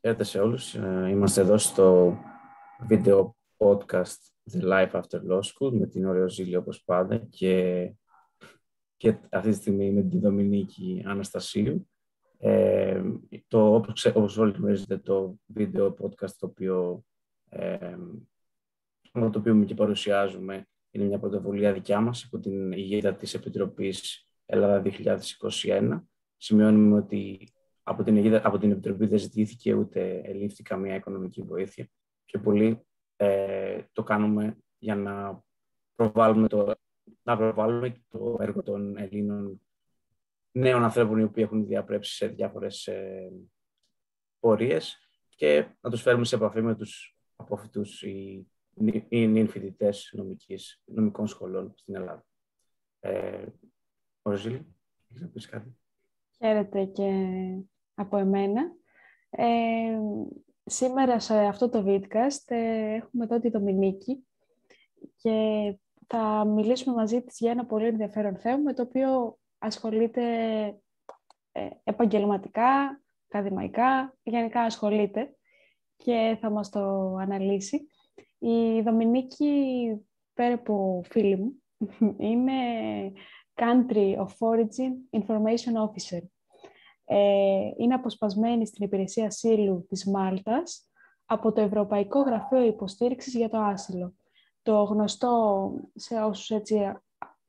Χαίρετε σε όλους. Ε, είμαστε εδώ στο βίντεο podcast The Life After Law School με την ωραία Ζήλη όπως πάντα και, και αυτή τη στιγμή με την Δομινίκη Αναστασίου. Ε, το, όπως, όπως όλοι γνωρίζετε το βίντεο podcast το οποίο, ε, το οποίο και παρουσιάζουμε είναι μια πρωτοβουλία δικιά μας υπό την ηγίδα της Επιτροπής Ελλάδα 2021. Σημειώνουμε ότι από την, από την Επιτροπή δεν ζητήθηκε ούτε ελήφθη καμία οικονομική βοήθεια. Και πολύ ε, το κάνουμε για να προβάλλουμε το, να προβάλλουμε το έργο των Ελλήνων νέων ανθρώπων οι οποίοι έχουν διαπρέψει σε διάφορες ε, πορείες και να τους φέρουμε σε επαφή με τους απόφοιτους ή, ή νυν φοιτητές νομικών σχολών στην Ελλάδα. Ε, Ροζίλη, έχεις να πεις κάτι; Χαίρετε και από εμένα. Ε, σήμερα σε αυτό το vidcast ε, έχουμε εδώ τη Δομινίκη και θα μιλήσουμε μαζί της για ένα πολύ ενδιαφέρον θέμα με το οποίο ασχολείται ε, επαγγελματικά, ακαδημαϊκά, γενικά ασχολείται και θα μας το αναλύσει. Η Δομινίκη, πέρα από φίλη μου, είναι Country of Origin Information Officer ε, είναι αποσπασμένη στην υπηρεσία ασύλου της Μάλτας από το Ευρωπαϊκό Γραφείο Υποστήριξης για το Άσυλο. Το γνωστό σε όσους έτσι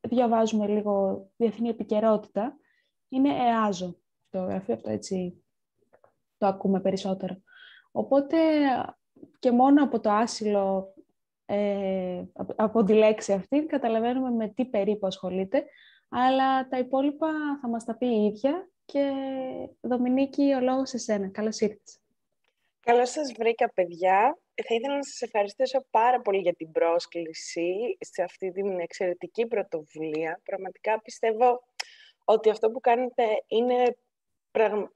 διαβάζουμε λίγο διεθνή επικαιρότητα είναι ΕΑΖΟ. Το γραφείο αυτό έτσι το ακούμε περισσότερο. Οπότε και μόνο από το άσυλο, ε, από τη λέξη αυτή, καταλαβαίνουμε με τι περίπου ασχολείται, αλλά τα υπόλοιπα θα μας τα πει η ίδια και Δομινίκη, ο λόγος σε σένα. Καλώς ήρθες. Καλώς σας βρήκα, παιδιά. Θα ήθελα να σας ευχαριστήσω πάρα πολύ για την πρόσκληση σε αυτή την εξαιρετική πρωτοβουλία. Πραγματικά πιστεύω ότι αυτό που κάνετε είναι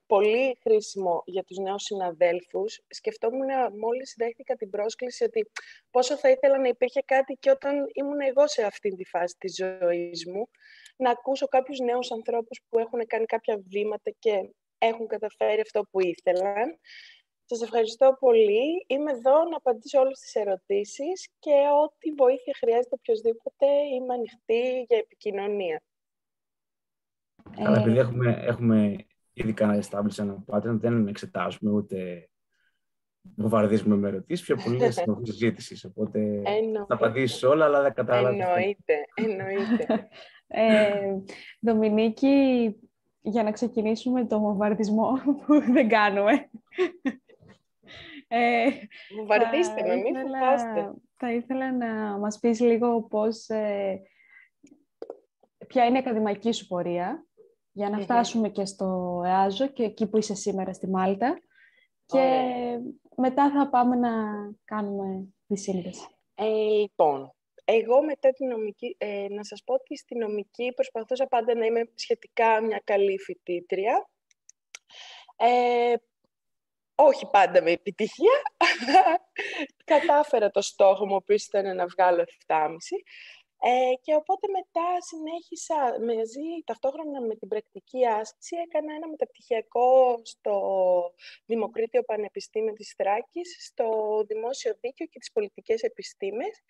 πολύ χρήσιμο για τους νέους συναδέλφους. Σκεφτόμουν μόλις δέχτηκα την πρόσκληση ότι πόσο θα ήθελα να υπήρχε κάτι και όταν ήμουν εγώ σε αυτή τη φάση της ζωής μου να ακούσω κάποιους νέους ανθρώπους που έχουν κάνει κάποια βήματα και έχουν καταφέρει αυτό που ήθελαν. Σας ευχαριστώ πολύ. Είμαι εδώ να απαντήσω όλες τις ερωτήσεις και ό,τι βοήθεια χρειάζεται οποιοδήποτε είμαι ανοιχτή για επικοινωνία. Καλά, επειδή έχουμε, έχουμε ήδη κάνει establish ένα pattern, δεν εξετάζουμε ούτε βομβαρδίζουμε με ερωτήσεις, πιο πολύ στην συζήτησης. Οπότε θα απαντήσεις όλα, αλλά δεν κατάλαβα. Εννοείται, εννοείται. Ε, Δομινίκη, για να ξεκινήσουμε το βομβαρδισμό που δεν κάνουμε. Ε, Βομβαρδίστε με, μην φοβάστε. Θα ήθελα να μας πεις λίγο πώς, ε, ποια είναι η ακαδημαϊκή σου πορεία, για να φτάσουμε και στο ΕΑΖΟ και εκεί που είσαι σήμερα στη Μάλτα. Και μετά θα πάμε να κάνουμε τη σύνδεση. Ε, λοιπόν, εγώ μετά τη νομική, ε, να σας πω ότι στη νομική προσπαθούσα πάντα να είμαι σχετικά μια καλή φοιτήτρια. Ε, όχι πάντα με επιτυχία, αλλά κατάφερα το στόχο μου, ο οποίος ήταν να βγάλω 7,5. Ε, και οπότε μετά συνέχισα μαζί, ταυτόχρονα με την πρακτική άσκηση, έκανα ένα μεταπτυχιακό στο Δημοκρίτιο Πανεπιστήμιο της Θράκης, στο Δημόσιο Δίκαιο και τις Πολιτικές Επιστήμες.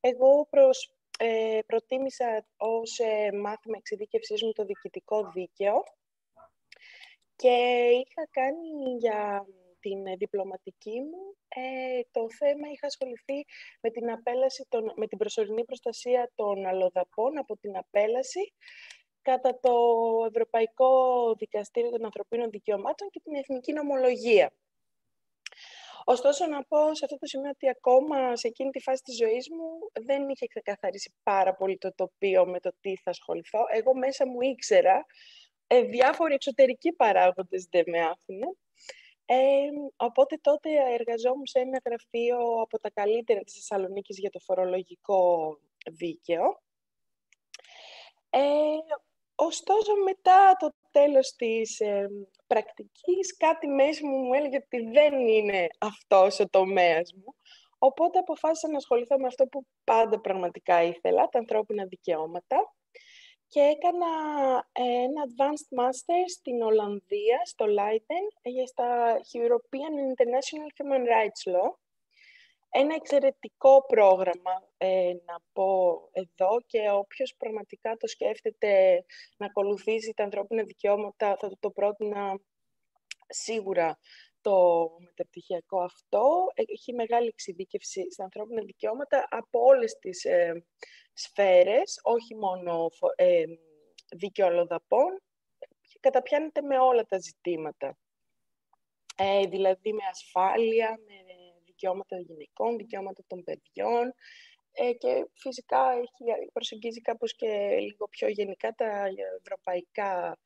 Εγώ προς, ε, προτίμησα ως ε, μάθημα εξειδίκευσής μου το διοικητικό δίκαιο και είχα κάνει για την διπλωματική μου, ε, το θέμα είχα ασχοληθεί με την, απέλαση των, με την προσωρινή προστασία των αλλοδαπών από την απέλαση κατά το Ευρωπαϊκό Δικαστήριο των Ανθρωπίνων Δικαιωμάτων και την Εθνική Νομολογία. Ωστόσο, να πω σε αυτό το σημείο ότι ακόμα σε εκείνη τη φάση της ζωής μου δεν είχε ξεκαθαρίσει πάρα πολύ το τοπίο με το τι θα ασχοληθώ. Εγώ μέσα μου ήξερα ε, διάφοροι εξωτερικοί παράγοντες δεν με άφηνε. Ε, οπότε τότε εργαζόμουν σε ένα γραφείο από τα καλύτερα της Θεσσαλονίκης για το φορολογικό δίκαιο. Ε, ωστόσο, μετά το τέλος της ε, πρακτικής, κάτι μέσα μου μου έλεγε ότι δεν είναι αυτός ο τομέας μου. Οπότε αποφάσισα να ασχοληθώ με αυτό που πάντα πραγματικά ήθελα, τα ανθρώπινα δικαιώματα. Και έκανα ε, ένα Advanced Master στην Ολλανδία, στο Leiden, στα European International Human Rights Law. Ένα εξαιρετικό πρόγραμμα, ε, να πω εδώ, και όποιος πραγματικά το σκέφτεται να ακολουθήσει τα ανθρώπινα δικαιώματα, θα το, το πρότεινα σίγουρα το μεταπτυχιακό αυτό. Έχει μεγάλη εξειδίκευση στα ανθρώπινα δικαιώματα από όλες τις ε, σφαίρες, όχι μόνο ε, δίκαιο αλλοδαπών, καταπιάνεται με όλα τα ζητήματα. Ε, δηλαδή με ασφάλεια, με δικαιώματα γυναικών, δικαιώματα των παιδιών ε, και φυσικά έχει προσεγγίζει κάπως και λίγο πιο γενικά τα ευρωπαϊκά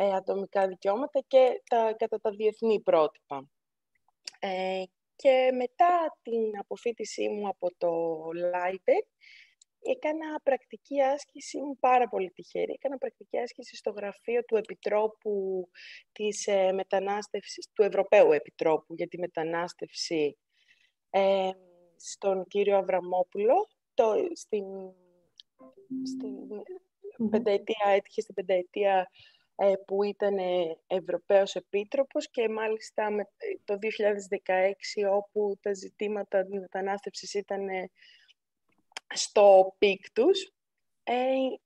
ε, ατομικά δικαιώματα και τα, κατά τα διεθνή πρότυπα. Ε, και μετά την αποφύτισή μου από το LIDE, έκανα πρακτική άσκηση, ήμουν πάρα πολύ τυχερή, έκανα πρακτική άσκηση στο γραφείο του Επιτρόπου της ε, Μετανάστευσης, του Ευρωπαίου Επιτρόπου για τη Μετανάστευση ε, στον κύριο Αβραμόπουλο, το, στην, στην πενταετία, έτυχε στην πενταετία ε, που ήταν Ευρωπαίος Επίτροπος και μάλιστα με, το 2016 όπου τα ζητήματα μετανάστευσης ήταν στο peak τους. Ε,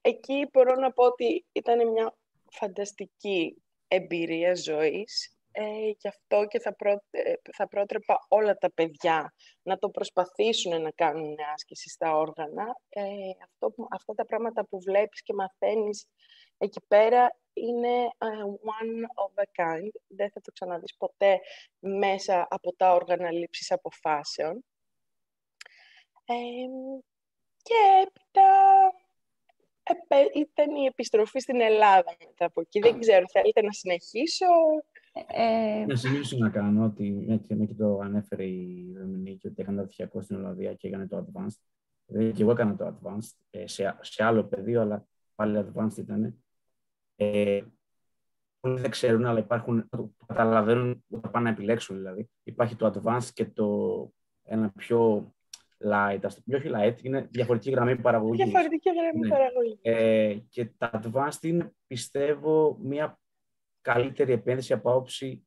εκεί μπορώ να πω ότι ήταν μια φανταστική εμπειρία ζωής. Ε, γι' αυτό και θα, ε, θα πρότρεπα όλα τα παιδιά να το προσπαθήσουν να κάνουν άσκηση στα όργανα. Ε, αυτό, αυτά τα πράγματα που βλέπεις και μαθαίνεις εκεί πέρα είναι ε, one of a kind. Δεν θα το ξαναδείς ποτέ μέσα από τα όργανα λήψης αποφάσεων. Ε, και έπειτα ήταν η επιστροφή στην Ελλάδα μετά από εκεί. Δεν ξέρω, θέλετε να συνεχίσω; Ε... Να σημείο να κάνω ότι μια και, το ανέφερε η Δομινίκη ότι έκανε το αρχιακό στην Ολλανδία και έκανε το advanced. Δηλαδή και εγώ έκανα το advanced ε, σε, σε άλλο πεδίο, αλλά πάλι advanced ήταν. Ε, πολλοί δεν ξέρουν, αλλά υπάρχουν, το καταλαβαίνουν όταν πάνε να επιλέξουν δηλαδή. Υπάρχει το advanced και το ένα πιο light, ας το πει, όχι light, είναι διαφορετική γραμμή παραγωγής. Διαφορετική γραμμή ναι. παραγωγής. Ε, και τα advanced είναι, πιστεύω, μια καλύτερη επένδυση από άποψη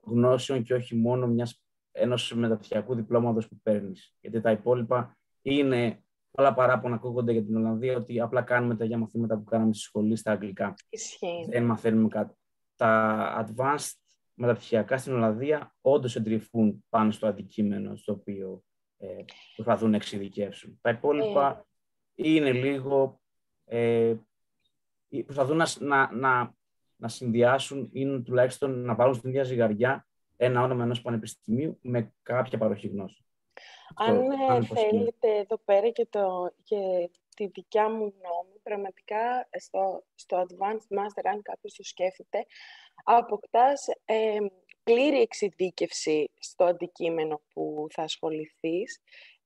γνώσεων και όχι μόνο μιας, ενός μεταπτυχιακού διπλώματος που παίρνεις. Γιατί τα υπόλοιπα είναι πολλά παράπονα ακούγονται για την Ολλανδία ότι απλά κάνουμε τα ίδια μαθήματα που κάναμε στη σχολή στα αγγλικά. Ισχύει. Δεν μαθαίνουμε κάτι. Τα advanced μεταπτυχιακά στην Ολλανδία όντως εντρυφούν πάνω στο αντικείμενο στο οποίο ε, προσπαθούν να εξειδικεύσουν. Τα υπόλοιπα ε. είναι λίγο... Ε, προσπαθούν να, να, να, να συνδυάσουν ή τουλάχιστον να βάλουν στην ίδια ζυγαριά ένα όνομα ενός πανεπιστημίου με κάποια παροχή γνώση. Αν ε, θέλετε εδώ πέρα και, το, και τη δικιά μου γνώμη, πραγματικά στο, στο Advanced Master, αν κάποιος το σκέφτεται, αποκτάς ε, πλήρη εξειδίκευση στο αντικείμενο που θα ασχοληθείς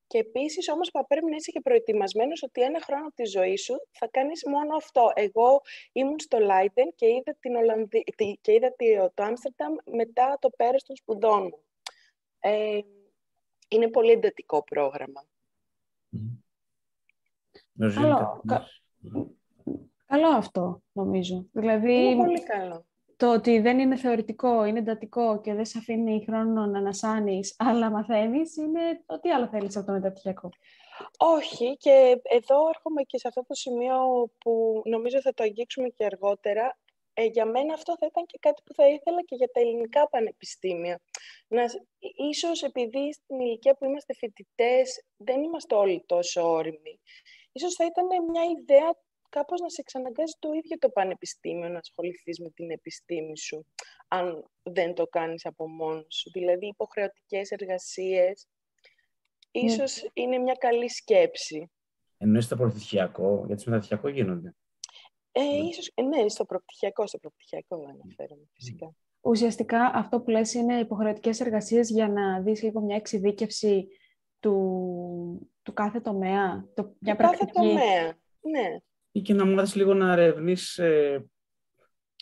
και επίσης όμως πρέπει να είσαι και προετοιμασμένος ότι ένα χρόνο τη ζωή σου θα κάνεις μόνο αυτό. Εγώ ήμουν στο Λάιντεν και είδα, την Ολλανδί... και είδα το Άμστερνταμ μετά το πέρας των σπουδών μου. Ε, είναι πολύ εντατικό πρόγραμμα. Καλό. Καλό αυτό, νομίζω. Δηλαδή, είναι πολύ καλό το ότι δεν είναι θεωρητικό, είναι εντατικό και δεν σε αφήνει χρόνο να ανασάνεις, αλλά μαθαίνεις, είναι ότι άλλο θέλεις από το μεταπτυχιακό. Όχι, και εδώ έρχομαι και σε αυτό το σημείο που νομίζω θα το αγγίξουμε και αργότερα. Ε, για μένα αυτό θα ήταν και κάτι που θα ήθελα και για τα ελληνικά πανεπιστήμια. Να, ίσως επειδή στην ηλικία που είμαστε φοιτητές δεν είμαστε όλοι τόσο όριμοι. Ίσως θα ήταν μια ιδέα κάπως να σε εξαναγκάζει το ίδιο το πανεπιστήμιο να ασχοληθείς με την επιστήμη σου, αν δεν το κάνεις από μόνος σου. Δηλαδή, υποχρεωτικές εργασίες, ναι. ίσως είναι μια καλή σκέψη. Εννοείς το προπτυχιακό, γιατί στο μεταπτυχιακό γίνονται. Ε, ναι. Ίσως, ε, ναι, στο προπτυχιακό, στο προπτυχιακό αναφέρομαι φυσικά. Ουσιαστικά αυτό που λες είναι υποχρεωτικές εργασίες για να δεις λίγο μια εξειδίκευση του, του κάθε τομέα. Το, μια κάθε τομέα, ναι ή και να μάθεις λίγο να ερευνείς ε,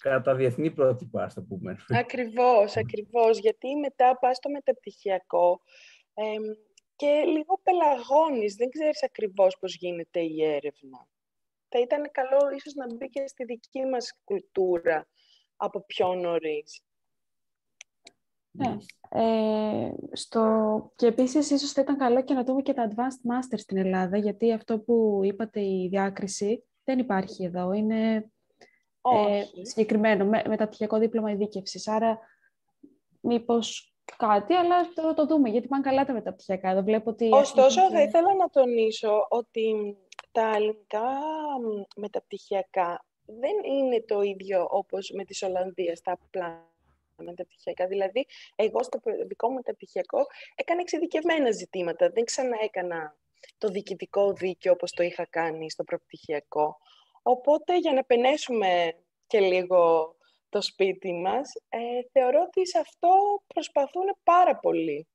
κατά τα διεθνή πρότυπα, ας το πούμε. Ακριβώς, ακριβώς. Γιατί μετά πας στο μεταπτυχιακό και λίγο πελαγώνεις. Δεν ξέρεις ακριβώς πώς γίνεται η έρευνα. Θα ήταν καλό ίσως να μπει και στη δική μας κουλτούρα από πιο νωρίς. Ναι. Ε, στο... Και επίσης ίσως θα ήταν καλό και να δούμε και τα Advanced Masters στην Ελλάδα, γιατί αυτό που είπατε η διάκριση δεν υπάρχει εδώ. Είναι ε, συγκεκριμένο, με, μεταπτυχιακό δίπλωμα ειδίκευσης. Άρα μήπως κάτι, αλλά το, το δούμε, γιατί πάνε καλά τα μεταπτυχιακά. Εδώ βλέπω ότι Ωστόσο, θα ήθελα να τονίσω ότι τα ελληνικά μεταπτυχιακά δεν είναι το ίδιο όπως με τις Ολλανδίες, τα απλά μεταπτυχιακά. Δηλαδή, εγώ στο δικό μου μεταπτυχιακό έκανα εξειδικευμένα ζητήματα. Δεν ξανά έκανα το διοικητικό δίκαιο όπως το είχα κάνει στο προπτυχιακό. Οπότε, για να πενέσουμε και λίγο το σπίτι μας, ε, θεωρώ ότι σε αυτό προσπαθούν πάρα πολύ.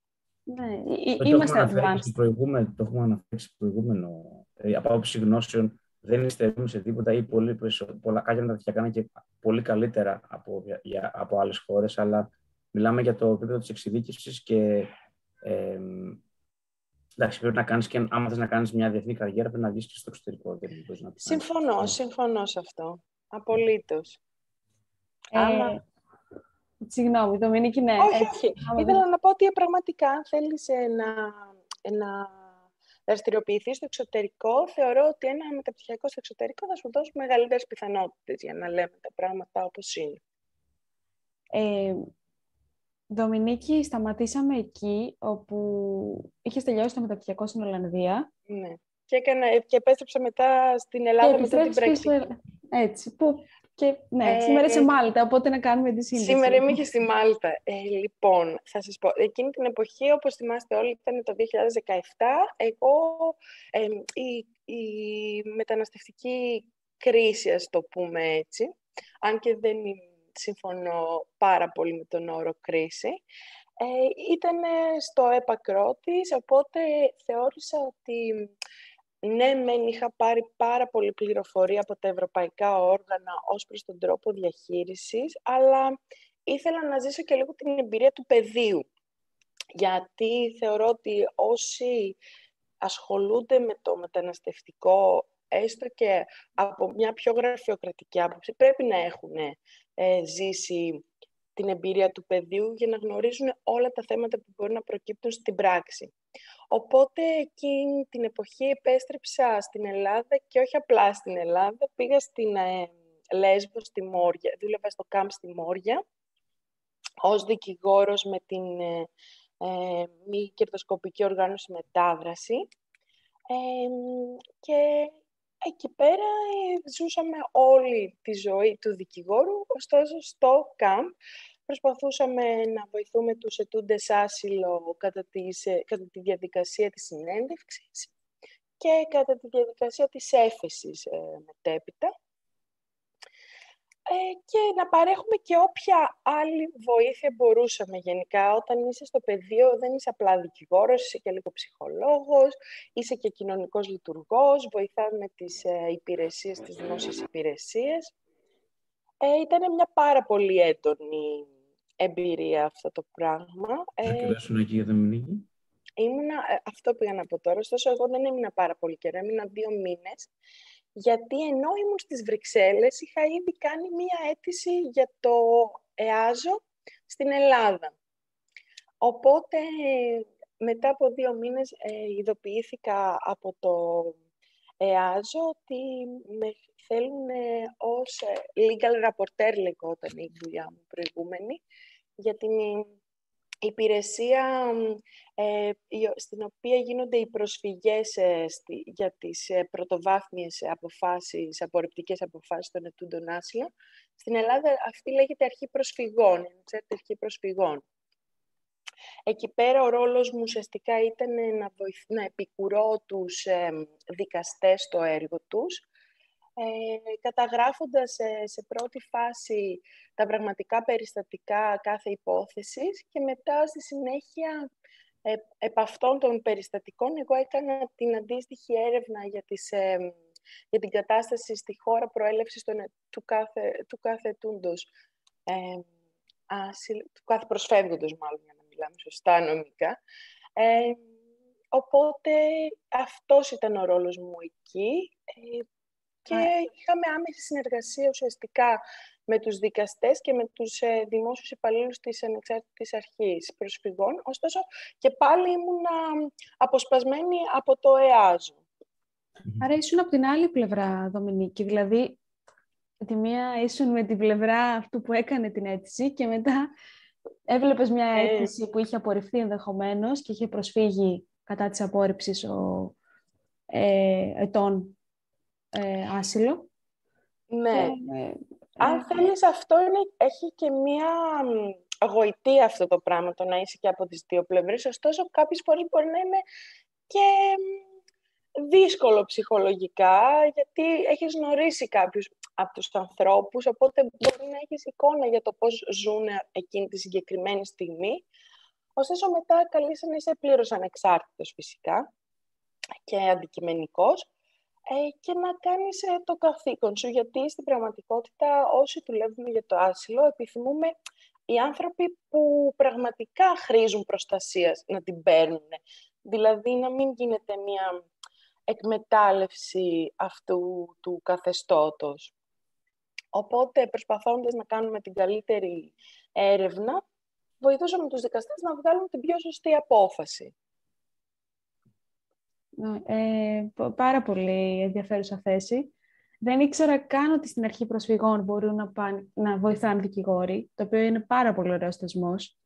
Ναι, είμαστε advanced. Το, προηγούμενο, το έχουμε αναφέρει στο προηγούμενο. Ε, από άποψη γνώσεων δεν υστερούμε σε τίποτα ή πολύ, πολλά κάποια μεταπτυχιακά και πολύ καλύτερα από, για, από άλλες χώρες, αλλά μιλάμε για το επίπεδο της εξειδίκευσης και ε, εντάξει, πρέπει να κάνεις και άμα θες να κάνεις μια διεθνή καριέρα πρέπει να βγεις και στο εξωτερικό. Δεν να συμφωνώ, συμφωνώ σε αυτό. Απολύτως. Ε, άμα... Συγγνώμη, Δομινίκη, ναι. Όχι, όχι. Ήθελα να πω ότι πραγματικά αν θέλεις να, να δραστηριοποιηθεί στο εξωτερικό, θεωρώ ότι ένα μεταπτυχιακό στο εξωτερικό θα σου δώσει μεγαλύτερες πιθανότητες για να λέμε τα πράγματα όπως είναι. Ε, Δομινίκη, σταματήσαμε εκεί όπου είχες τελειώσει το μεταπτυχιακό στην Ολλανδία. Ναι. Και, έκανα, και επέστρεψα μετά στην Ελλάδα μετά την Brexit. Έτσι, που και ναι, ε, σήμερα είσαι Μάλτα, οπότε να κάνουμε τη σύνδεση. Σήμερα είμαι και στη Μάλτα. Ε, λοιπόν, θα σας πω, εκείνη την εποχή, όπως θυμάστε όλοι, ήταν το 2017. Εγώ, ε, η, η μεταναστευτική κρίση, ας το πούμε έτσι, αν και δεν συμφωνώ πάρα πολύ με τον όρο κρίση, ε, ήταν στο έπακρό της, οπότε θεώρησα ότι ναι, μεν είχα πάρει πάρα πολύ πληροφορία από τα ευρωπαϊκά όργανα ως προς τον τρόπο διαχείρισης, αλλά ήθελα να ζήσω και λίγο την εμπειρία του πεδίου. Γιατί θεωρώ ότι όσοι ασχολούνται με το μεταναστευτικό, έστω και από μια πιο γραφειοκρατική άποψη, πρέπει να έχουν ε, ζήσει την εμπειρία του πεδίου για να γνωρίζουν όλα τα θέματα που μπορούν να προκύπτουν στην πράξη. Οπότε εκείνη την εποχή επέστρεψα στην Ελλάδα και όχι απλά στην Ελλάδα. Πήγα στην ε, Λέσβο, στη Μόρια, δούλευα στο κάμπ στη Μόρια ως δικηγόρος με την ε, ε μη κερδοσκοπική οργάνωση μετάδραση. Ε, και εκεί πέρα ε, ζούσαμε όλη τη ζωή του δικηγόρου, ωστόσο στο κάμπ Προσπαθούσαμε να βοηθούμε τους ετούντες άσυλο κατά, ε, κατά τη διαδικασία της συνέντευξης και κατά τη διαδικασία της έφεσης ε, μετέπειτα. Ε, και να παρέχουμε και όποια άλλη βοήθεια μπορούσαμε γενικά. Όταν είσαι στο πεδίο δεν είσαι απλά δικηγόρος, είσαι και λίγο ψυχολόγος, είσαι και κοινωνικός λειτουργός, βοηθάμε τις ε, υπηρεσίες, τις δημόσιες υπηρεσίες. Ε, ήταν μια πάρα πολύ έντονη εμπειρία αυτό το πράγμα. Θα ε, εκεί για Δομινίκη. Ήμουνα, ε, αυτό πήγα να πω τώρα, ωστόσο εγώ δεν έμεινα πάρα πολύ καιρό, έμεινα δύο μήνες, γιατί ενώ ήμουν στις Βρυξέλλες είχα ήδη κάνει μία αίτηση για το ΕΑΖΟ στην Ελλάδα. Οπότε μετά από δύο μήνες ε, ειδοποιήθηκα από το ΕΑΖΟ ότι με θέλουν ως ε, legal rapporteur λεγόταν η δουλειά μου προηγούμενη για την υπηρεσία ε, στην οποία γίνονται οι προσφυγές ε, για τις ε, πρωτοβάθμιες αποφάσεις, απορριπτικές αποφάσεις των ετούντων άσυλων. Στην Ελλάδα αυτή λέγεται αρχή προσφυγών, ξέρετε, αρχή προσφυγών. Εκεί πέρα ο ρόλος μου ουσιαστικά ήταν να, βοηθ... να επικουρώ τους δικαστές στο έργο τους, ε, καταγράφοντας σε, πρώτη φάση τα πραγματικά περιστατικά κάθε υπόθεσης και μετά στη συνέχεια ε, επ' αυτών των περιστατικών εγώ έκανα την αντίστοιχη έρευνα για, τις, ε, για την κατάσταση στη χώρα προέλευσης των, του, κάθε, του κάθε τούντος, ε, του κάθε προσφεύγοντος μάλλον για να μιλάμε σωστά νομικά. Ε, οπότε αυτός ήταν ο ρόλος μου εκεί. Ε, και είχαμε άμεση συνεργασία ουσιαστικά με τους δικαστές και με τους ε, δημόσιους υπαλλήλους της Ανεξάρτητης Αρχής Προσφυγών. Ωστόσο, και πάλι ήμουν αποσπασμένη από το ΕΑΖΟ. Άρα ήσουν από την άλλη πλευρά, Δομινίκη, δηλαδή τη μία ήσουν με την πλευρά αυτού που έκανε την αίτηση και μετά έβλεπες μια ε. αίτηση που είχε απορριφθεί ενδεχομένως και είχε προσφύγει κατά της απόρριψης ο ε, ετών ε, άσυλο. Ναι. Ε, Αν θέλεις, αυτό είναι, έχει και μία γοητεία αυτό το πράγμα, το να είσαι και από τις δύο πλευρές. Ωστόσο, κάποιες φορές μπορεί να είναι και δύσκολο ψυχολογικά, γιατί έχεις γνωρίσει κάποιους από τους ανθρώπους, οπότε μπορεί να έχεις εικόνα για το πώς ζουν εκείνη τη συγκεκριμένη στιγμή. Ωστόσο, μετά καλείσαι να είσαι πλήρως ανεξάρτητος φυσικά και αντικειμενικός ε, και να κάνεις ε, το καθήκον σου, γιατί στην πραγματικότητα όσοι δουλεύουμε για το άσυλο επιθυμούμε οι άνθρωποι που πραγματικά χρήζουν προστασίας να την παίρνουν. Δηλαδή να μην γίνεται μια εκμετάλλευση αυτού του καθεστώτος. Οπότε, προσπαθώντας να κάνουμε την καλύτερη έρευνα, βοηθούσαμε τους δικαστές να βγάλουν την πιο σωστή απόφαση. Ε, πάρα πολύ ενδιαφέρουσα θέση. Δεν ήξερα καν ότι στην αρχή προσφυγών μπορούν να, πάνε, να βοηθάνε δικηγόροι, το οποίο είναι πάρα πολύ ωραίος θεσμός.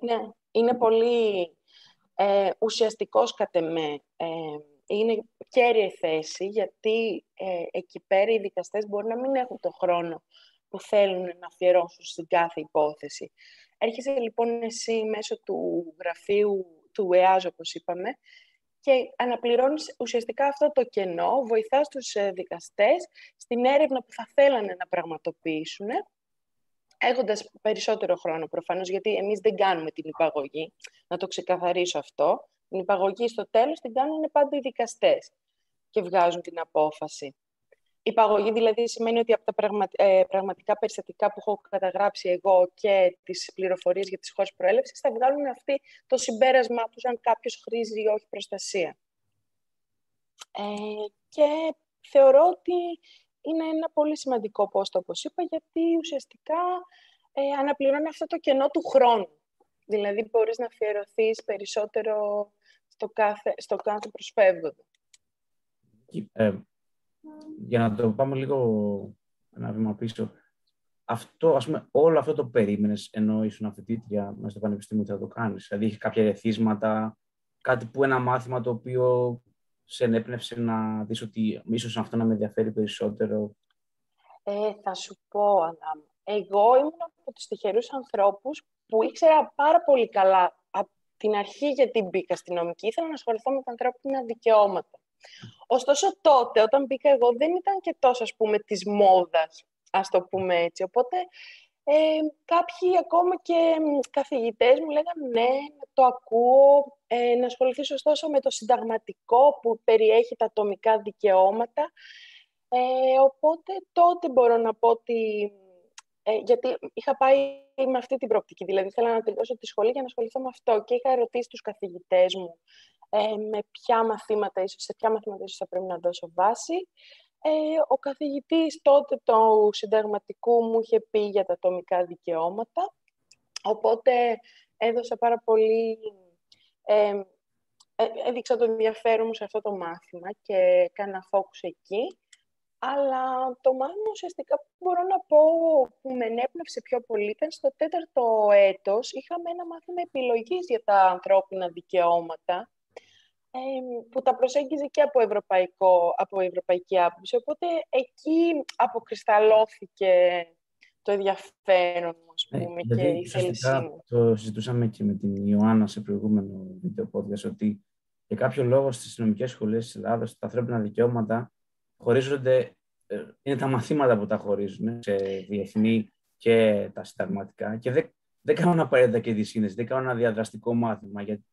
Είναι, είναι πολύ ε, ουσιαστικός κατ' εμέ. Ε, είναι κέρια θέση, γιατί ε, εκεί πέρα οι δικαστές μπορεί να μην έχουν το χρόνο που θέλουν να αφιερώσουν στην κάθε υπόθεση. Έρχεσαι λοιπόν εσύ μέσω του γραφείου του ΕΑΖ, όπως είπαμε, και αναπληρώνεις ουσιαστικά αυτό το κενό, βοηθάς τους ε, δικαστές στην έρευνα που θα θέλανε να πραγματοποιήσουν, έχοντας περισσότερο χρόνο προφανώς, γιατί εμείς δεν κάνουμε την υπαγωγή, να το ξεκαθαρίσω αυτό. Την υπαγωγή στο τέλος την κάνουν πάντα οι δικαστές και βγάζουν την απόφαση. Η υπαγωγή δηλαδή σημαίνει ότι από τα ε, πραγματικά περιστατικά που έχω καταγράψει εγώ και τις πληροφορίες για τις χώρες προέλευσης θα βγάλουν αυτοί το συμπέρασμά τους αν κάποιος χρήζει ή όχι προστασία. Ε, και θεωρώ ότι είναι ένα πολύ σημαντικό πόστο, όπως είπα, γιατί ουσιαστικά ε, αναπληρώνει αυτό το κενό του χρόνου. Δηλαδή, μπορείς να αφιερωθείς περισσότερο στο κάθε, στο κάθε προσφεύγοντα. Ε, για να το πάμε λίγο ένα βήμα πίσω, αυτό, ας πούμε, όλο αυτό το περίμενες ενώ ήσουν φοιτήτρια μέσα στο πανεπιστήμιο θα το κάνεις; Δηλαδή, είχε κάποια ρεθίσματα, κάτι που ένα μάθημα το οποίο σε ενέπνευσε να δεις ότι ίσως αυτό να με ενδιαφέρει περισσότερο; Ε, θα σου πω, Αδάμ. Εγώ ήμουν από τους τυχερούς ανθρώπους που ήξερα πάρα πολύ καλά από την αρχή γιατί μπήκα στην νομική. Ήθελα να ασχοληθώ με τα ανθρώπινα δικαιώματα. Ωστόσο τότε, όταν μπήκα εγώ, δεν ήταν και τόσο, ας πούμε, της μόδας, ας το πούμε έτσι. Οπότε, ε, κάποιοι ακόμα και καθηγητές μου λέγανε ναι, το ακούω, ε, να ασχοληθείς ωστόσο με το συνταγματικό που περιέχει τα ατομικά δικαιώματα. Ε, οπότε τότε μπορώ να πω ότι... Ε, γιατί είχα πάει με αυτή την προοπτική, δηλαδή ήθελα να τελειώσω τη σχολή για να ασχοληθώ με αυτό και είχα ερωτήσει τους καθηγητές μου ε, με ποια μαθήματα, ίσως, σε ποια μαθήματα ίσως θα πρέπει να δώσω βάση. Ε, ο καθηγητής τότε του συνταγματικού μου είχε πει για τα ατομικά δικαιώματα, οπότε έδωσα πάρα πολύ... Ε, έδειξα το ενδιαφέρον μου σε αυτό το μάθημα και έκανα focus εκεί. Αλλά το μάθημα ουσιαστικά που μπορώ να πω που με ενέπνευσε πιο πολύ ήταν στο τέταρτο έτος. Είχαμε ένα μάθημα επιλογής για τα ανθρώπινα δικαιώματα που τα προσέγγιζε και από, ευρωπαϊκό, από ευρωπαϊκή άποψη. Οπότε εκεί αποκρισταλώθηκε το ενδιαφέρον μου, ας πούμε, ε, και η θέλησή μου. Το συζητούσαμε και με την Ιωάννα σε προηγούμενο βίντεο podcast, ότι για κάποιο λόγο στις νομικές σχολές της Ελλάδας τα ανθρώπινα δικαιώματα χωρίζονται, ε, είναι τα μαθήματα που τα χωρίζουν σε διεθνή και τα συνταγματικά και δεν, δεν κάνουν απαραίτητα και δυσύνες, δεν κάνουν ένα διαδραστικό μάθημα, γιατί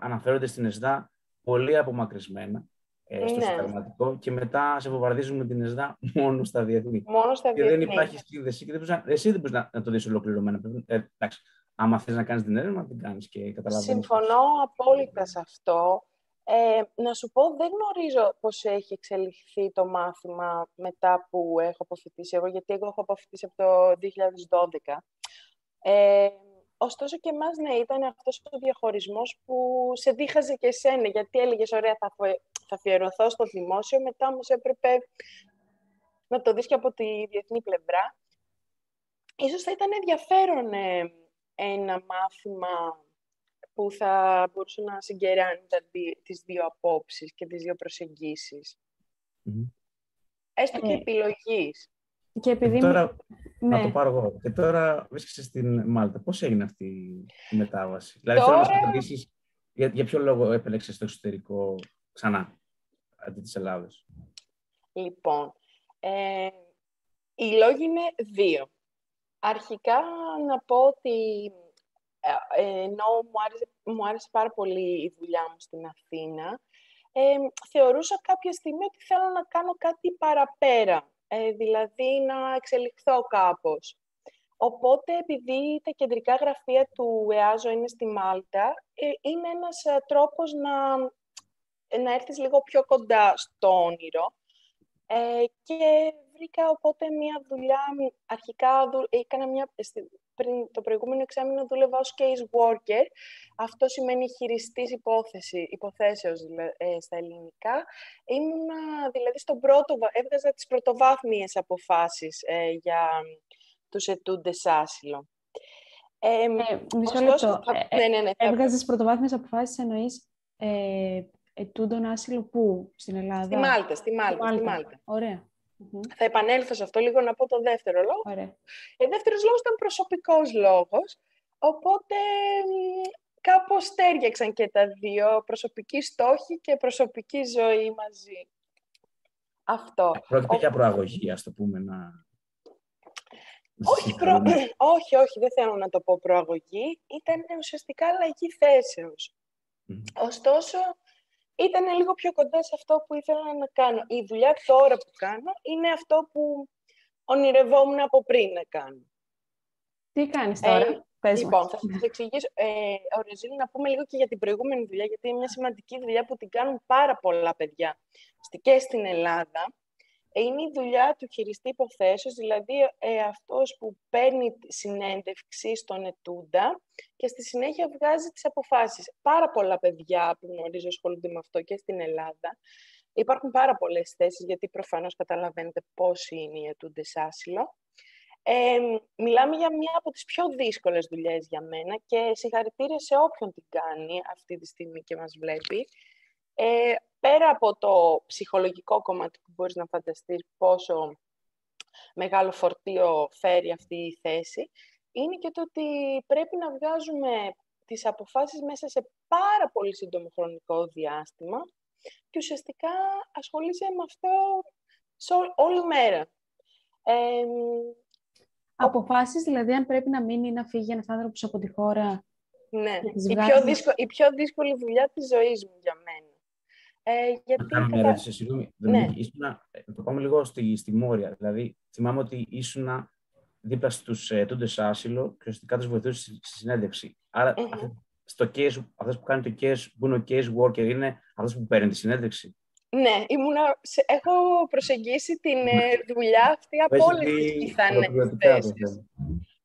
αναφέρονται στην ΕΣΔΑ πολύ απομακρυσμένα ε, στο ναι. συνταγματικό και μετά σε βομβαρδίζουν με την ΕΣΔΑ μόνο στα διεθνή. Μόνο στα και δεν υπάρχει σύνδεση και δεν εσύ δεν μπορείς να, να, το δεις ολοκληρωμένα. Ε, εντάξει, άμα θες να κάνεις την έρευνα, την κάνεις και καταλαβαίνεις. Συμφωνώ απόλυτα σε αυτό. Ε, να σου πω, δεν γνωρίζω πώς έχει εξελιχθεί το μάθημα μετά που έχω αποφυτίσει εγώ, γιατί εγώ έχω αποφυτίσει από το 2012. Ε, ωστόσο και εμάς, ναι, ήταν αυτός ο διαχωρισμός που σε δίχαζε και εσένα, γιατί έλεγες, ωραία, θα, θα αφιερωθώ στο δημόσιο, μετά όμως έπρεπε να το δεις και από τη διεθνή πλευρά. Ίσως θα ήταν ενδιαφέρον ε, ένα μάθημα που θα μπορούσε να συγκεράνει τα, τις δύο απόψεις και τις δύο προσεγγίσεις. Έστω και ε, επιλογής. Και επειδή... τώρα, ναι. να το πάρω εγώ. Και τώρα βρίσκεσαι στην Μάλτα. Πώς έγινε αυτή η μετάβαση; Δηλαδή, τώρα... θέλω να απαντήσεις για, για ποιο λόγο επέλεξες το εξωτερικό ξανά, αντί της Ελλάδας. Λοιπόν, ε, οι λόγοι είναι δύο. Αρχικά να πω ότι ε, ενώ μου άρεσε, μου άρεσε πάρα πολύ η δουλειά μου στην Αθήνα, ε, θεωρούσα κάποια στιγμή ότι θέλω να κάνω κάτι παραπέρα, ε, δηλαδή να εξελιχθώ κάπως. Οπότε, επειδή τα κεντρικά γραφεία του ΕΑΖΟ είναι στη Μάλτα, ε, είναι ένας ε, τρόπος να, να έρθεις λίγο πιο κοντά στο όνειρο. και βρήκα οπότε μια δουλειά, αρχικά έκανα μια, πριν το προηγούμενο εξάμεινο δούλευα ως case worker. Αυτό σημαίνει χειριστής υπόθεση, υποθέσεως ε, στα ελληνικά. Ήμουνα δηλαδή στον πρώτο, έβγαζα τις πρωτοβάθμιες αποφάσεις ε, για τους ετούντες άσυλο. Ε, μισό λεπτό. Ε, ναι, ναι, ναι, Έβγαζες πρωτοβάθμιες αποφάσεις εννοείς ε, ετούντων άσυλο πού, στην Ελλάδα; Στη Μάλτα, στη Μάλτα. Στη Μάλτα. Στη Μάλτα. Ωραία. Θα επανέλθω σε αυτό λίγο να πω το δεύτερο λόγο. Ωραία. Ο δεύτερος λόγος ήταν προσωπικός λόγος, οπότε κάπως στέριαξαν και τα δύο, προσωπική στόχη και προσωπική ζωή μαζί. Αυτό. Ε, πρόκειται για προαγωγή, ας το πούμε, να... Όχι, προ... όχι, όχι, δεν θέλω να το πω προαγωγή. Ήταν ουσιαστικά αλλαγή θέσεως. Ωστόσο, ήταν λίγο πιο κοντά σε αυτό που ήθελα να κάνω. Η δουλειά τώρα που κάνω είναι αυτό που ονειρευόμουν από πριν να κάνω. Τι κάνεις τώρα, ε, πες Λοιπόν, θα σας εξηγήσω. Ε, Ρεζίλη, να πούμε λίγο και για την προηγούμενη δουλειά, γιατί είναι μια σημαντική δουλειά που την κάνουν πάρα πολλά παιδιά και στην Ελλάδα είναι η δουλειά του χειριστή υποθέσεως, δηλαδή ε, αυτός που παίρνει συνέντευξη στον ετούντα και στη συνέχεια βγάζει τις αποφάσεις. Πάρα πολλά παιδιά που γνωρίζω ασχολούνται με αυτό και στην Ελλάδα. Υπάρχουν πάρα πολλές θέσεις, γιατί προφανώς καταλαβαίνετε πώς είναι οι ετούντες άσυλο. Ε, μιλάμε για μία από τις πιο δύσκολες δουλειές για μένα και συγχαρητήρια σε όποιον την κάνει αυτή τη στιγμή και μας βλέπει. Ε, πέρα από το ψυχολογικό κομμάτι που μπορείς να φανταστείς πόσο μεγάλο φορτίο φέρει αυτή η θέση, είναι και το ότι πρέπει να βγάζουμε τις αποφάσεις μέσα σε πάρα πολύ σύντομο χρονικό διάστημα και ουσιαστικά ασχολείσαι με αυτό όλη μέρα. Ε, Αποφάσεις, δηλαδή, αν πρέπει να μείνει ή να φύγει ένας άνθρωπος από τη χώρα. Ναι, η πιο, δύσκολη, η πιο δύσκολη δουλειά της ζωής μου για μένα. Ε, γιατί να κάνω μια ερώτηση, συγγνώμη. Ναι. Ήσουνα, ε, το πάμε λίγο στη, στη Μόρια. Δηλαδή, θυμάμαι ότι ήσουν δίπλα στους ε, τούντε άσυλο και ουσιαστικά τους βοηθούσε στη συνέντευξη. Άρα, mm-hmm. στο case, αυτός που κάνει το case, που είναι ο case worker, είναι αυτό που παίρνει τη συνέντευξη. Ναι, ήμουνα, έχω προσεγγίσει την ε, δουλειά αυτή από όλες τι πιθανές θέσεις.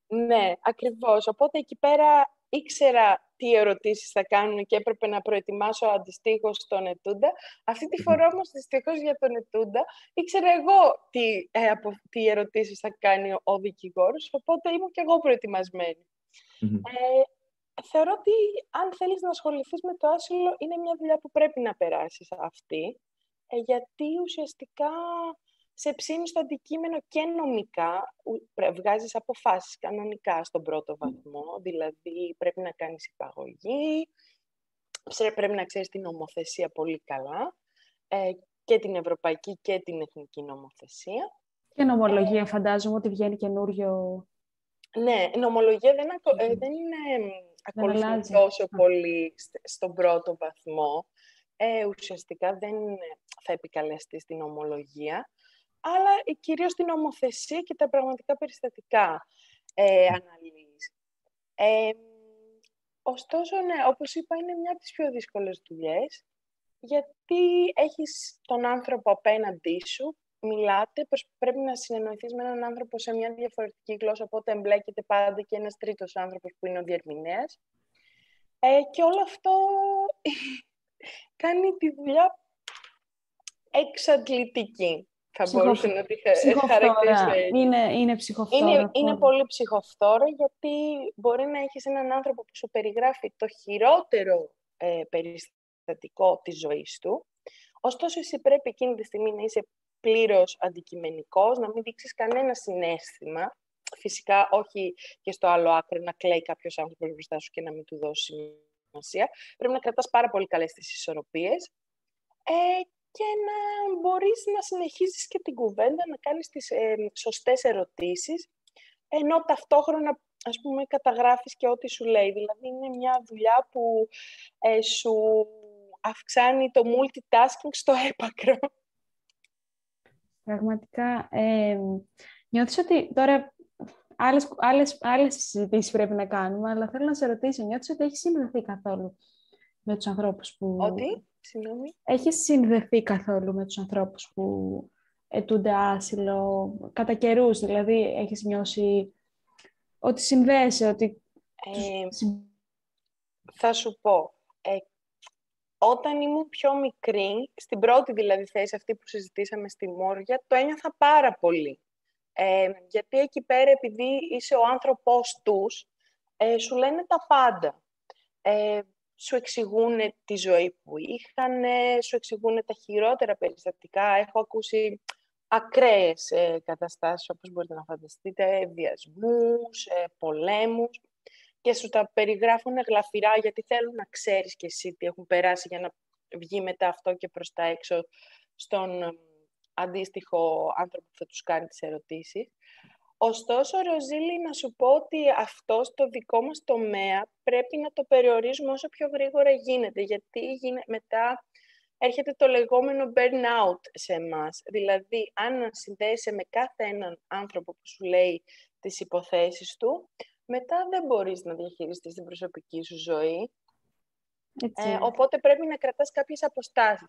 Ναι, ακριβώς. Οπότε εκεί πέρα ήξερα τι ερωτήσεις θα κάνουν και έπρεπε να προετοιμάσω αντιστοίχως τον Ετούντα. Αυτή τη φορά όμως δυστυχώς για τον Ετούντα ήξερα εγώ τι, ε, από, τι ερωτήσεις θα κάνει ο δικηγόρος, οπότε ήμουν και εγώ προετοιμασμένη. Ε, θεωρώ ότι αν θέλεις να ασχοληθείς με το άσυλο είναι μια δουλειά που πρέπει να περάσεις αυτή, ε, γιατί ουσιαστικά σε ψήνει στο αντικείμενο και νομικά, βγάζεις αποφάσεις κανονικά στον πρώτο βαθμό, δηλαδή πρέπει να κάνεις υπαγωγή, πρέπει να ξέρεις την νομοθεσία πολύ καλά, ε, και την ευρωπαϊκή και την εθνική νομοθεσία. Και νομολογία, φαντάζομαι ότι βγαίνει καινούριο... Ναι, νομολογία δεν, ε, δεν είναι ακολουθεί τόσο πολύ στον πρώτο βαθμό. Ε, ουσιαστικά δεν θα επικαλεστείς στην ομολογία αλλά ε, κυρίως την ομοθεσία και τα πραγματικά περιστατικά ε, αναλύεις. Ε, ωστόσο, ναι, όπως είπα, είναι μια από τις πιο δύσκολες δουλειές γιατί έχεις τον άνθρωπο απέναντί σου, μιλάτε, πρέπει να συνεννοηθείς με έναν άνθρωπο σε μια διαφορετική γλώσσα, οπότε εμπλέκεται πάντα και ένας τρίτος άνθρωπος που είναι ο διερμηνέας. Ε, και όλο αυτό κάνει τη δουλειά εξαντλητική. Θα Ψυχοφ... μπορούσε να τη χαρακτηρίσει. Είναι, είναι ψυχοφθόρα. Είναι, είναι πολύ ψυχοφθόρα γιατί μπορεί να έχεις έναν άνθρωπο που σου περιγράφει το χειρότερο ε, περιστατικό της ζωής του. Ωστόσο, εσύ πρέπει εκείνη τη στιγμή να είσαι πλήρως αντικειμενικός, να μην δείξεις κανένα συνέστημα. Φυσικά, όχι και στο άλλο άκρο να κλαίει κάποιος άνθρωπος μπροστά σου και να μην του δώσει σημασία. Πρέπει να κρατάς πάρα πολύ καλές τις ισορροπίες. Ε, και να μπορείς να συνεχίσεις και την κουβέντα, να κάνεις τις ε, σωστές ερωτήσεις, ενώ ταυτόχρονα ας πούμε, καταγράφεις και ό,τι σου λέει. Δηλαδή, είναι μια δουλειά που ε, σου αυξάνει το multitasking στο έπακρο. Πραγματικά, ε, νιώθεις ότι τώρα άλλες, άλλες, άλλες συζητήσεις πρέπει να κάνουμε, αλλά θέλω να σε ρωτήσω, νιώθεις ότι έχεις συνδεθεί καθόλου με τους ανθρώπους που... Ότι, συγγνώμη. Έχει συνδεθεί καθόλου με τους ανθρώπους που ετούνται άσυλο, κατά καιρούς, δηλαδή έχεις νιώσει ότι συνδέεσαι, ότι... Ε, θα σου πω, ε, όταν ήμουν πιο μικρή, στην πρώτη δηλαδή θέση αυτή που συζητήσαμε στη Μόρια, το ένιωθα πάρα πολύ. Ε, γιατί εκεί πέρα, επειδή είσαι ο άνθρωπός τους, ε, σου λένε τα πάντα. Ε, σου εξηγούν τη ζωή που είχαν, σου εξηγούν τα χειρότερα περιστατικά. Έχω ακούσει ακραίες ε, καταστάσεις, όπως μπορείτε να φανταστείτε, βιασμούς, ε, πολέμους και σου τα περιγράφουν γλαφυρά γιατί θέλουν να ξέρεις και εσύ τι έχουν περάσει για να βγει μετά αυτό και προς τα έξω στον αντίστοιχο άνθρωπο που θα τους κάνει τις ερωτήσεις. Ωστόσο, Ροζίλη, να σου πω ότι αυτό στο δικό μας τομέα πρέπει να το περιορίζουμε όσο πιο γρήγορα γίνεται, γιατί μετά έρχεται το λεγόμενο burnout σε εμάς. Δηλαδή, αν συνδέεσαι με κάθε έναν άνθρωπο που σου λέει τις υποθέσεις του, μετά δεν μπορείς να διαχειριστείς την προσωπική σου ζωή. Ε, οπότε πρέπει να κρατάς κάποιες αποστάσεις.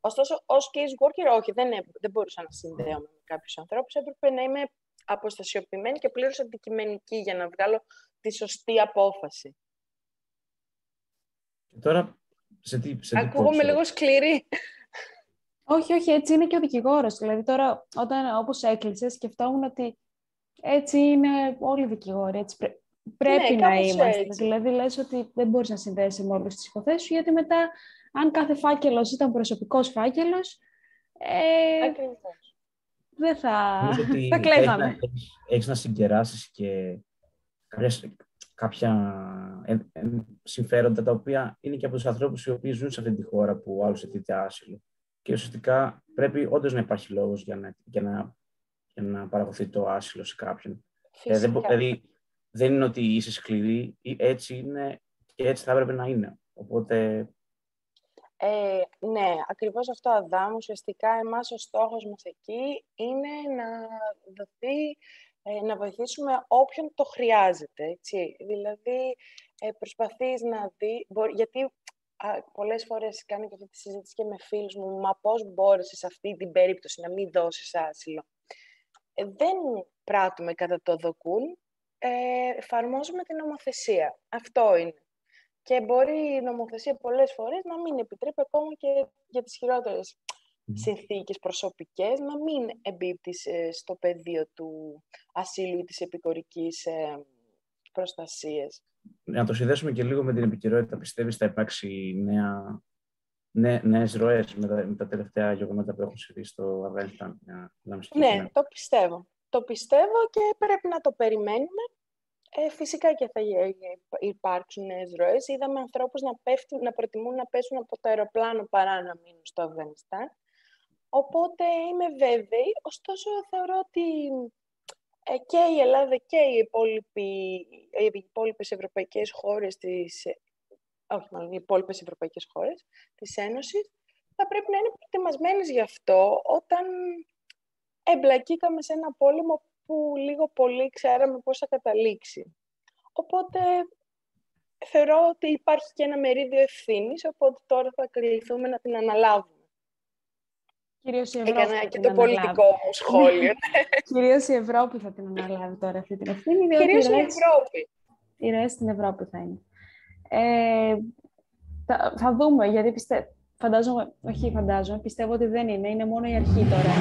Ωστόσο, ως case worker, όχι, δεν, δεν μπορούσα να συνδέομαι με κάποιους ανθρώπους. Έπρεπε να είμαι αποστασιοποιημένη και πλήρως αντικειμενική για να βγάλω τη σωστή απόφαση. Και τώρα, σε τι, σε Ακούγομαι λίγο σκληρή. Όχι, όχι, έτσι είναι και ο δικηγόρος. Δηλαδή τώρα, όταν όπως έκλεισες, σκεφτόμουν ότι έτσι είναι όλοι οι δικηγόροι. Έτσι πρέπει ναι, να είμαστε. Έτσι. Δηλαδή, λες ότι δεν μπορείς να συνδέσει με όλες τις υποθέσεις σου, γιατί μετά, αν κάθε φάκελος ήταν προσωπικός φάκελος, ε, δεν θα, θα κλαίγαμε. Έχεις, να συγκεράσεις και κάποια συμφέροντα τα οποία είναι και από τους ανθρώπους οι οποίοι ζουν σε αυτή τη χώρα που άλλους αιτείται άσυλο. Και ουσιαστικά πρέπει όντως να υπάρχει λόγος για να, για να, για να παραδοθεί το άσυλο σε κάποιον. Ε, δεν, δηλαδή, δεν είναι ότι είσαι σκληρή, έτσι είναι και έτσι θα έπρεπε να είναι. Οπότε ε, ναι, ακριβώς αυτό, Αδάμ. Ουσιαστικά, εμάς ο στόχος μας εκεί είναι να δοθεί, ε, να βοηθήσουμε όποιον το χρειάζεται, έτσι. Δηλαδή, ε, προσπαθείς να δει, γιατί α, πολλές φορές κάνω και αυτή τη συζήτηση και με φίλους μου, μα πώς μπόρεσες σε αυτή την περίπτωση να μην δώσεις άσυλο. Ε, δεν πράττουμε κατά το δοκούν, ε, εφαρμόζουμε την νομοθεσία. Αυτό είναι. Και μπορεί η νομοθεσία πολλές φορές να μην επιτρέπει ακόμα και για τις χειρότερες mm. συνθήκες προσωπικές, να μην εμπίπτεις ε, στο πεδίο του ασύλου ή της επικορικής ε, προστασίας. Να το συνδέσουμε και λίγο με την επικαιρότητα. Πιστεύεις θα υπάρξει νέα, νέ, νέες ροές με τα, με τα τελευταία γεγονότα που έχουν συμβεί στο Αφγανιστάν. Ναι, το πιστεύω. Το πιστεύω και πρέπει να το περιμένουμε. Ε, φυσικά και θα υπάρξουν νέες ροές. Είδαμε ανθρώπους να, πέφτουν, να προτιμούν να πέσουν από το αεροπλάνο παρά να μείνουν στο Αφγανιστάν. Οπότε είμαι βέβαιη, ωστόσο θεωρώ ότι ε, και η Ελλάδα και οι, υπόλοιποι, οι υπόλοιπες ευρωπαϊκές χώρες της, ε, όχι μάλλον οι υπόλοιπες ευρωπαϊκές χώρες της Ένωσης θα πρέπει να είναι προετοιμασμένες γι' αυτό όταν εμπλακήκαμε σε ένα πόλεμο που λίγο πολύ ξέραμε πώς θα καταλήξει. Οπότε θεωρώ ότι υπάρχει και ένα μερίδιο ευθύνης, οπότε τώρα θα κληθούμε να την αναλάβουμε. Κυρίως η Ευρώπη Έκανα και το πολιτικό μου σχόλιο. Κυρίως η Ευρώπη θα την αναλάβει τώρα αυτή την ευθύνη. Κυρίως η Ευρώπη. Οι ροές στην Ευρώπη θα είναι. Ε, θα, θα δούμε, γιατί πιστεύω, φαντάζομαι, όχι φαντάζομαι, πιστεύω ότι δεν είναι, είναι μόνο η αρχή τώρα.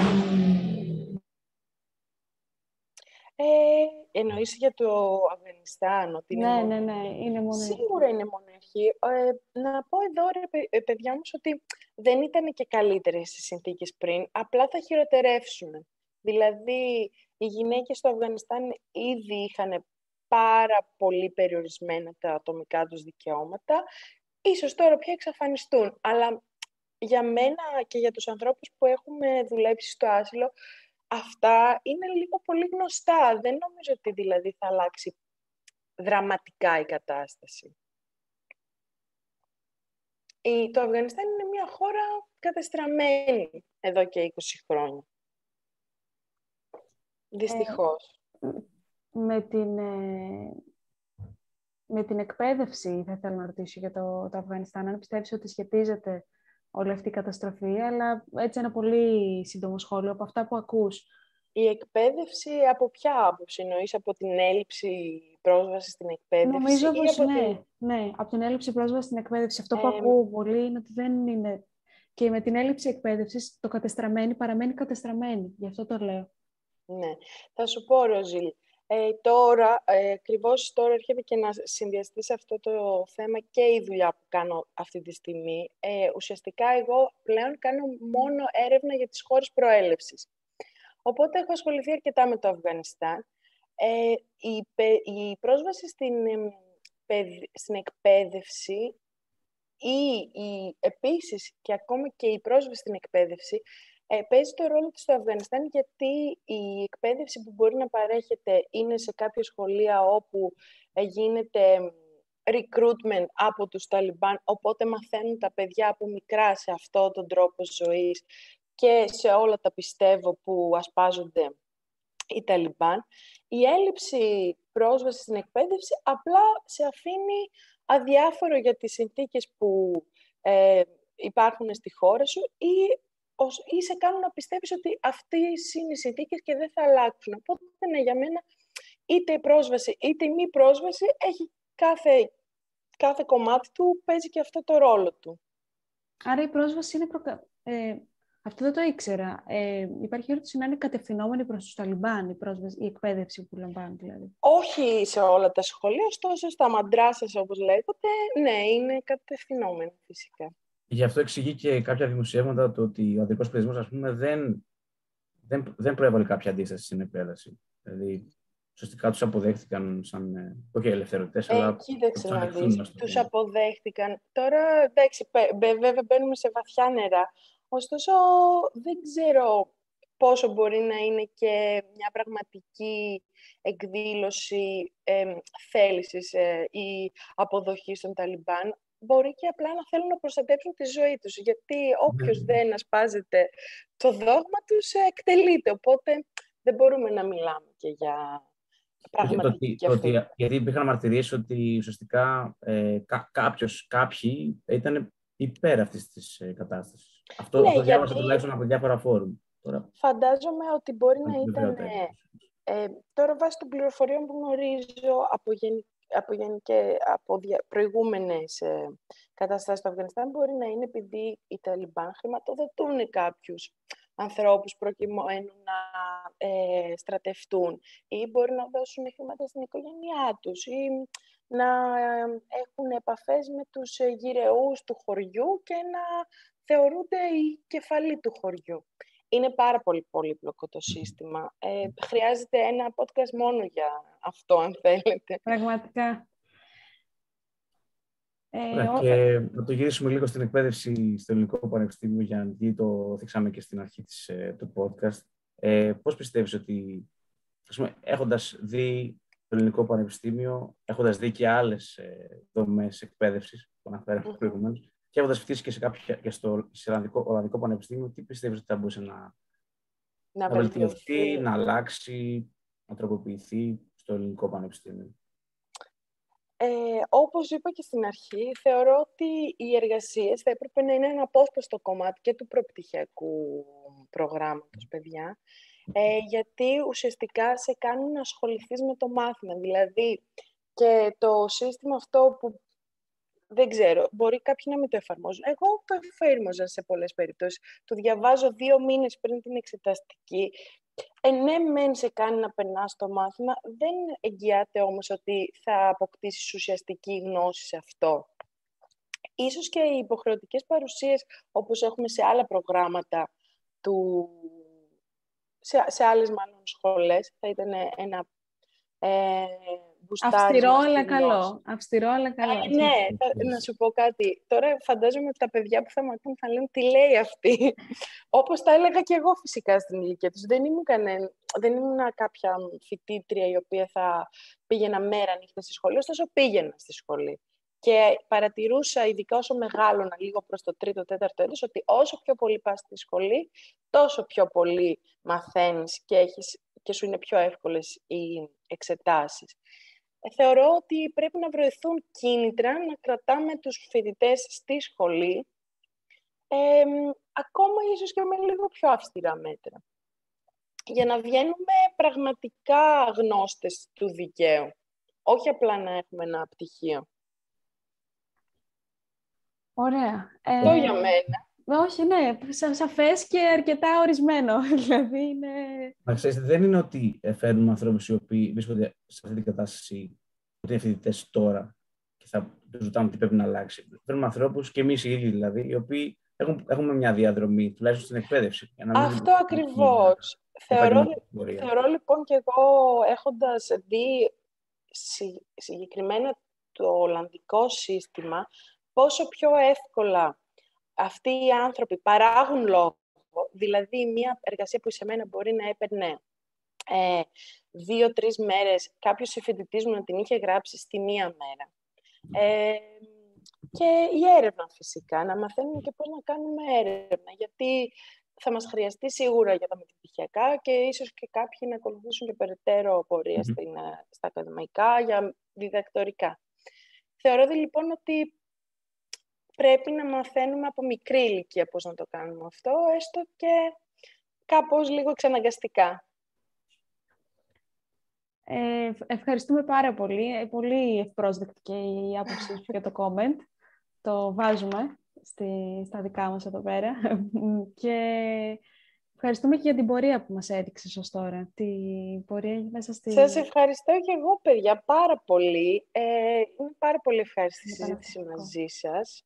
Ε, εννοείς για το Αφγανιστάν, ότι ναι, ναι, ναι, είναι μόνο Σίγουρα είναι μόνο αρχή. Ε, να πω εδώ, ρε, ε, παιδιά μου, ότι δεν ήταν και καλύτερες οι συνθήκες πριν, απλά θα χειροτερεύσουν. Δηλαδή, οι γυναίκες στο Αφγανιστάν ήδη είχαν πάρα πολύ περιορισμένα τα ατομικά τους δικαιώματα. Ίσως τώρα πια εξαφανιστούν, αλλά για μένα και για τους ανθρώπους που έχουμε δουλέψει στο άσυλο, αυτά είναι λίγο πολύ γνωστά. Δεν νομίζω ότι δηλαδή θα αλλάξει δραματικά η κατάσταση. Το Αφγανιστάν είναι μια χώρα κατεστραμμένη εδώ και 20 χρόνια. Δυστυχώς. Ε, με, την, ε, με την εκπαίδευση θα ήθελα να ρωτήσω για το, το Αφγανιστάν. Αν πιστεύεις ότι σχετίζεται όλη αυτή η καταστροφή, αλλά έτσι ένα πολύ σύντομο σχόλιο από αυτά που ακούς. Η εκπαίδευση από ποια άποψη εννοείς, από την έλλειψη πρόσβαση στην εκπαίδευση Νομίζω πως από ναι, ναι, από την έλλειψη πρόσβασης στην εκπαίδευση. Αυτό που ακούω πολύ είναι ότι δεν είναι... Και με την έλλειψη εκπαίδευσης το κατεστραμμένη παραμένει κατεστραμμένη. Γι' αυτό το λέω. Ναι. Θα σου πω, Ροζίλ, ε, τώρα, ε, ακριβώς τώρα έρχεται και να συνδυαστεί σε αυτό το θέμα και η δουλειά που κάνω αυτή τη στιγμή. Ε, ουσιαστικά, εγώ πλέον κάνω μόνο έρευνα για τις χώρες προέλευσης. Οπότε έχω ασχοληθεί αρκετά με το Αφγανιστάν. Ε, η, η πρόσβαση στην, στην εκπαίδευση ή η, επίσης και ακόμα και η πρόσβαση στην εκπαίδευση ε, παίζει το ρόλο της στο Αφγανιστάν γιατί η εκπαίδευση που μπορεί να παρέχεται είναι σε κάποια σχολεία όπου ε, γίνεται recruitment από τους Ταλιμπάν, οπότε μαθαίνουν τα παιδιά από μικρά σε αυτό τον τρόπο ζωής και σε όλα τα πιστεύω που ασπάζονται οι Ταλιμπάν. Η έλλειψη πρόσβασης στην εκπαίδευση απλά σε αφήνει αδιάφορο για τις συνθήκες που ε, υπάρχουν στη χώρα σου ή ή σε κάνουν να πιστεύεις ότι αυτέ είναι οι συνθήκες και δεν θα αλλάξουν. Οπότε, ναι, για μένα, είτε η πρόσβαση είτε η μη πρόσβαση έχει κάθε, κάθε κομμάτι του, παίζει και αυτό το ρόλο του. Άρα η πρόσβαση είναι... Προκα... Ε, αυτό δεν το ήξερα. Ε, υπάρχει ερώτηση να είναι κατευθυνόμενη προς τους Ταλιμπάν η, πρόσβαση, η εκπαίδευση που λαμβάνουν δηλαδή. Όχι σε όλα τα σχολεία, ωστόσο στα μαντράσες όπως λέγονται, ναι, είναι κατευθυνόμενη φυσικά. Γι' αυτό εξηγεί και κάποια δημοσιεύματα το ότι ο αντρικό πληθυσμός, ας πούμε, δεν, δεν, δεν προέβαλε κάποια αντίσταση στην εκπαίδευση. Δηλαδή, ουσιαστικά τους αποδέχτηκαν σαν. Ε, όχι ελευθερωτές, ε, αλλά. Κοίταξε να δεις. Τους αποδέχτηκαν. Τώρα, εντάξει, βέβαια μπαίνουμε σε βαθιά νερά. Ωστόσο, δεν ξέρω πόσο μπορεί να είναι και μια πραγματική εκδήλωση ε, θέλησης ε, ή αποδοχής των Ταλιμπάν μπορεί και απλά να θέλουν να προστατέψουν τη ζωή τους. Γιατί όποιος ναι. δεν ασπάζεται το δόγμα τους, ε, εκτελείται. Οπότε δεν μπορούμε να μιλάμε και για πραγματική το, ότι, Γιατί υπήρχαν μαρτυρίες ότι ουσιαστικά ε, κά, κάποιος, κάποιοι ήταν υπέρ αυτής της ε, κατάστασης. Αυτό, ναι, αυτό διάβασα τουλάχιστον από διάφορα φόρουμ. Τώρα. Φαντάζομαι ότι μπορεί να ήταν... Ε, τώρα βάσει των πληροφοριών που γνωρίζω από γενικά από, γενικέ, από προηγούμενες ε, καταστάσεις στο Αφγανιστάν μπορεί να είναι επειδή οι Ταλιμπάν χρηματοδοτούν κάποιους ανθρώπους προκειμένου να ε, στρατευτούν ή μπορεί να δώσουν χρήματα στην οικογένειά τους ή να ε, έχουν επαφές με τους ε, γυρεούς του χωριού και να θεωρούνται οι κεφαλοί του χωριού. Είναι πάρα πολύ πολύπλοκο το σύστημα. Ε, χρειάζεται ένα podcast μόνο για αυτό, αν θέλετε. Πραγματικά. Ε, και να το γυρίσουμε λίγο στην εκπαίδευση στο Ελληνικό Πανεπιστήμιο, για να το θίξαμε και στην αρχή της, ε, του podcast. Ε, πώς πιστεύεις ότι, ας πούμε, έχοντας δει το Ελληνικό Πανεπιστήμιο, έχοντας δει και άλλες ε, δομές εκπαίδευσης που αναφέραμε mm-hmm. προηγουμένως, και έχοντας φτύσει και, σε κάποια, και στο Ολλανδικό, Ολλανδικό Πανεπιστήμιο, τι πιστεύεις ότι θα μπορούσε να, να, βελτιωθεί, να αλλάξει, να τροποποιηθεί στο Ελληνικό Πανεπιστήμιο; Ε, όπως είπα και στην αρχή, θεωρώ ότι οι εργασίες θα έπρεπε να είναι ένα απόσπαστο κομμάτι και του προπτυχιακού προγράμματος, παιδιά, ε, γιατί ουσιαστικά σε κάνουν να ασχοληθείς με το μάθημα. Δηλαδή, και το σύστημα αυτό που δεν ξέρω, μπορεί κάποιοι να μην το εφαρμόζουν. Εγώ το εφάρμοζα σε πολλές περιπτώσεις. Το διαβάζω δύο μήνες πριν την εξεταστική. Ε, ναι, μεν σε κάνει να περνάς το μάθημα, δεν εγγυάται όμως ότι θα αποκτήσεις ουσιαστική γνώση σε αυτό. Ίσως και οι υποχρεωτικές παρουσίες, όπως έχουμε σε άλλα προγράμματα του... σε, σε άλλες μάλλον σχολές, θα ήταν ένα ε, Αυστηρό αλλά καλό. Αυστηρό αλλά καλό. ναι, να σου πω κάτι. Τώρα φαντάζομαι ότι τα παιδιά που θα με ακούν θα λένε τι λέει αυτή; Όπως τα έλεγα και εγώ φυσικά στην ηλικία τους. Δεν ήμουν, κανένα, δεν ήμουν κάποια φοιτήτρια η οποία θα πήγαινα μέρα νύχτα στη σχολή, ωστόσο πήγαινα στη σχολή. Και παρατηρούσα, ειδικά όσο μεγάλωνα λίγο προς το τρίτο, τέταρτο έτος, ότι όσο πιο πολύ πας στη σχολή, τόσο πιο πολύ μαθαίνεις και, έχεις, και σου είναι πιο εύκολες οι εξετάσεις. Ε, θεωρώ ότι πρέπει να βρεθούν κίνητρα να κρατάμε τους φοιτητές στη σχολή, ε, ακόμα ίσως και με λίγο πιο αυστηρά μέτρα, για να βγαίνουμε πραγματικά γνώστες του δικαίου, όχι απλά να έχουμε ένα πτυχίο. Ωραία. Αυτό ε, για μένα. Όχι, ναι, σαφές και αρκετά ορισμένο. δηλαδή είναι... Μα ξέρετε, δεν είναι ότι φέρνουμε ανθρώπους οι οποίοι βρίσκονται σε αυτή την κατάσταση, ότι είναι φοιτητές τώρα και θα τους ρωτάμε τι πρέπει να αλλάξει. Φέρνουμε ανθρώπους και εμείς οι ίδιοι δηλαδή, οι οποίοι έχουν, έχουμε μια διαδρομή, τουλάχιστον στην εκπαίδευση. Για να Αυτό ακριβώς. Θεωρώ, θεωρώ λοιπόν και εγώ έχοντας δει συγκεκριμένα το Ολλανδικό σύστημα, πόσο πιο εύκολα αυτοί οι άνθρωποι παράγουν λόγο, δηλαδή μια εργασία που σε μένα μπορεί να έπαιρνε ε, δύο-τρεις μέρες, κάποιος συμφοιτητής μου να την είχε γράψει στη μία μέρα. Ε, και η έρευνα φυσικά, να μαθαίνουμε και πώς να κάνουμε έρευνα, γιατί θα μας χρειαστεί σίγουρα για τα μεταπτυχιακά και ίσως και κάποιοι να ακολουθήσουν και περαιτέρω στην, ε, στα ακαδημαϊκά για διδακτορικά. Θεωρώ λοιπόν ότι πρέπει να μαθαίνουμε από μικρή ηλικία πώς να το κάνουμε αυτό, έστω και κάπως λίγο εξαναγκαστικά. Ε, ευχαριστούμε πάρα πολύ. Ε, πολύ ευπρόσδεκτη και η άποψή σου για το comment. Το βάζουμε στη, στα δικά μας εδώ πέρα. και ευχαριστούμε και για την πορεία που μας έδειξες ως τώρα. Την πορεία μέσα στη... Σας ευχαριστώ και εγώ, παιδιά, πάρα πολύ. Ε, είναι πάρα πολύ ευχάριστη η συζήτηση μαζί σας.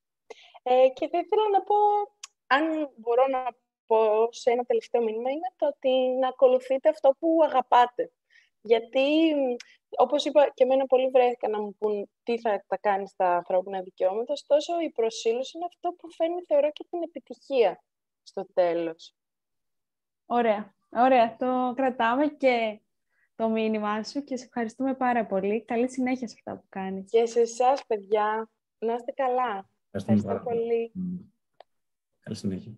Ε, και θα ήθελα να πω, αν μπορώ να πω σε ένα τελευταίο μήνυμα, είναι το ότι να ακολουθείτε αυτό που αγαπάτε. Γιατί, όπως είπα και εμένα πολύ βρέθηκα να μου πούν τι θα τα κάνει στα ανθρώπινα δικαιώματα, ωστόσο η προσήλωση είναι αυτό που φέρνει, θεωρώ, και την επιτυχία στο τέλος. Ωραία. Ωραία. Το κρατάμε και το μήνυμά σου και σε ευχαριστούμε πάρα πολύ. Καλή συνέχεια σε αυτά που κάνεις. Και σε εσάς, παιδιά. Να είστε καλά. Ευχαριστώ πολύ. Καλή συνέχεια.